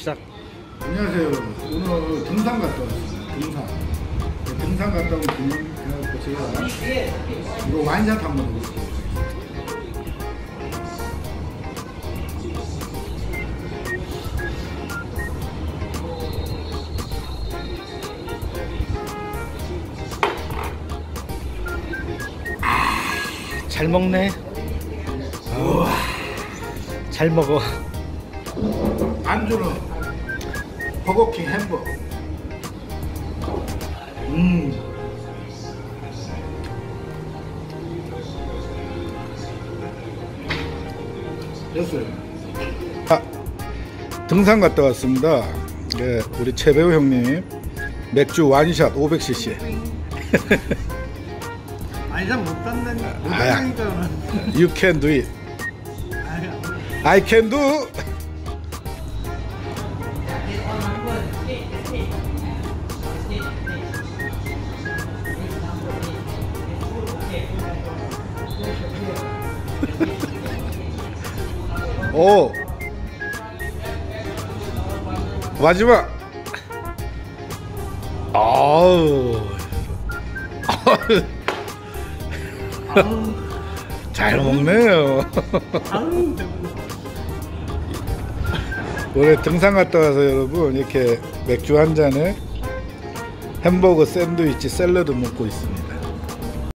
시작. 안녕하세요 오늘 등산 갔다 왔습니다 등산 네, 등산 갔다 온 기념 그래갖고 제가 이거 완샷 한번 해볼게요 잘 먹네. 우와. 잘 먹어. 안주는 버거킹 햄버거 음. 됐어요. 아, 등산 갔다 왔습니다. 네, 우리 최배우 형님 맥주 완샷 500cc 아니 난. 못한다니까. You can do it. I can do 오. 마지막. 아우. 잘 먹네요 올해 등산 갔다 와서 여러분 이렇게 맥주 한 잔에 햄버거 샌드위치 샐러드 먹고 있습니다